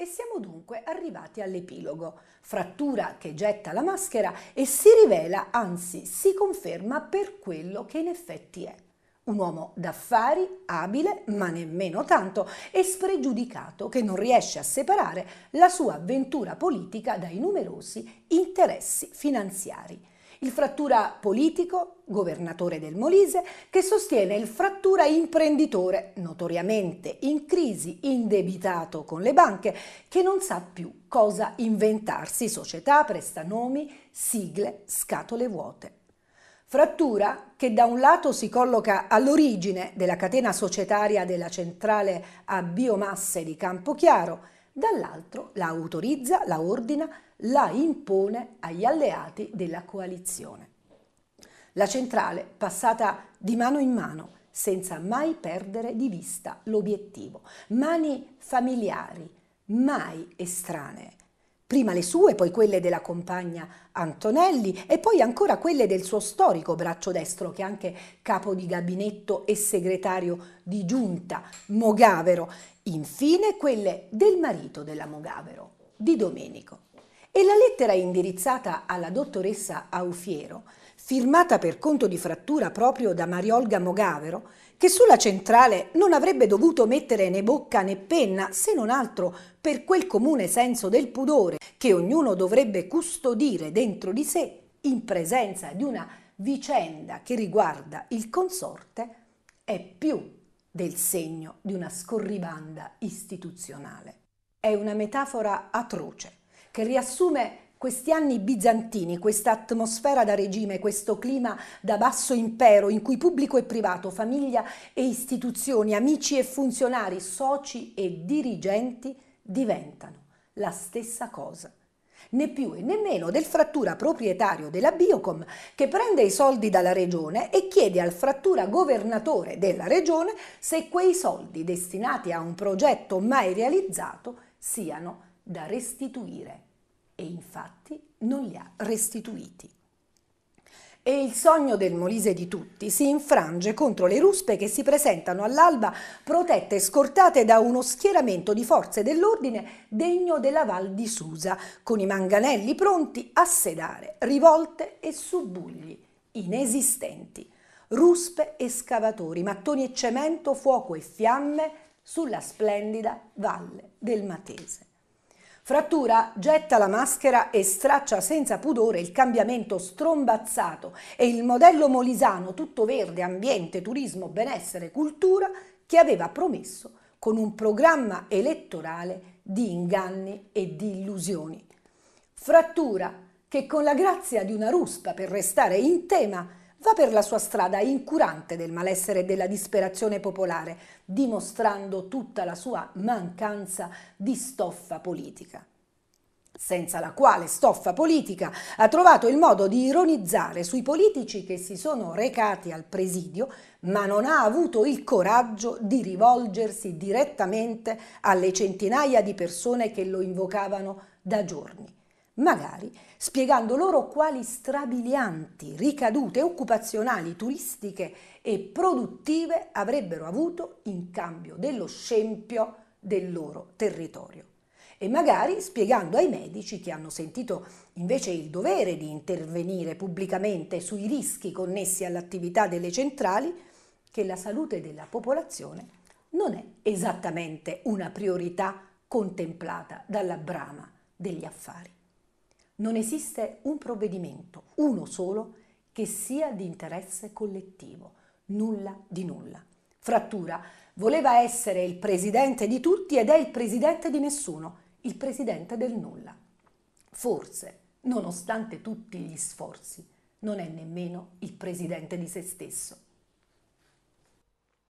E siamo dunque arrivati all'epilogo, frattura che getta la maschera e si rivela, anzi si conferma per quello che in effetti è. Un uomo d'affari, abile, ma nemmeno tanto, e spregiudicato che non riesce a separare la sua avventura politica dai numerosi interessi finanziari il frattura politico, governatore del Molise, che sostiene il frattura imprenditore, notoriamente in crisi, indebitato con le banche, che non sa più cosa inventarsi, società, prestanomi, sigle, scatole vuote. Frattura che da un lato si colloca all'origine della catena societaria della centrale a biomasse di Campochiaro, dall'altro la autorizza, la ordina, la impone agli alleati della coalizione. La centrale passata di mano in mano senza mai perdere di vista l'obiettivo. Mani familiari, mai estranee. Prima le sue, poi quelle della compagna Antonelli e poi ancora quelle del suo storico braccio destro che è anche capo di gabinetto e segretario di giunta, Mogavero. Infine quelle del marito della Mogavero, di Domenico. E la lettera indirizzata alla dottoressa Aufiero, firmata per conto di frattura proprio da Mariolga Mogavero, che sulla centrale non avrebbe dovuto mettere né bocca né penna, se non altro per quel comune senso del pudore che ognuno dovrebbe custodire dentro di sé in presenza di una vicenda che riguarda il consorte, è più del segno di una scorribanda istituzionale. È una metafora atroce che riassume questi anni bizantini, questa atmosfera da regime, questo clima da basso impero in cui pubblico e privato, famiglia e istituzioni, amici e funzionari, soci e dirigenti diventano la stessa cosa. Né più e né meno del frattura proprietario della Biocom che prende i soldi dalla regione e chiede al frattura governatore della regione se quei soldi destinati a un progetto mai realizzato siano da restituire e infatti non li ha restituiti. E il sogno del Molise di tutti si infrange contro le ruspe che si presentano all'alba protette e scortate da uno schieramento di forze dell'ordine degno della Val di Susa, con i manganelli pronti a sedare rivolte e subugli inesistenti, ruspe e scavatori, mattoni e cemento, fuoco e fiamme sulla splendida valle del Matese. Frattura getta la maschera e straccia senza pudore il cambiamento strombazzato e il modello molisano tutto verde, ambiente, turismo, benessere, cultura che aveva promesso con un programma elettorale di inganni e di illusioni. Frattura che con la grazia di una ruspa per restare in tema va per la sua strada incurante del malessere e della disperazione popolare, dimostrando tutta la sua mancanza di stoffa politica. Senza la quale stoffa politica ha trovato il modo di ironizzare sui politici che si sono recati al presidio, ma non ha avuto il coraggio di rivolgersi direttamente alle centinaia di persone che lo invocavano da giorni magari spiegando loro quali strabilianti ricadute occupazionali, turistiche e produttive avrebbero avuto in cambio dello scempio del loro territorio. E magari spiegando ai medici che hanno sentito invece il dovere di intervenire pubblicamente sui rischi connessi all'attività delle centrali che la salute della popolazione non è esattamente una priorità contemplata dalla brama degli affari. Non esiste un provvedimento, uno solo, che sia di interesse collettivo, nulla di nulla. Frattura voleva essere il presidente di tutti ed è il presidente di nessuno, il presidente del nulla. Forse, nonostante tutti gli sforzi, non è nemmeno il presidente di se stesso.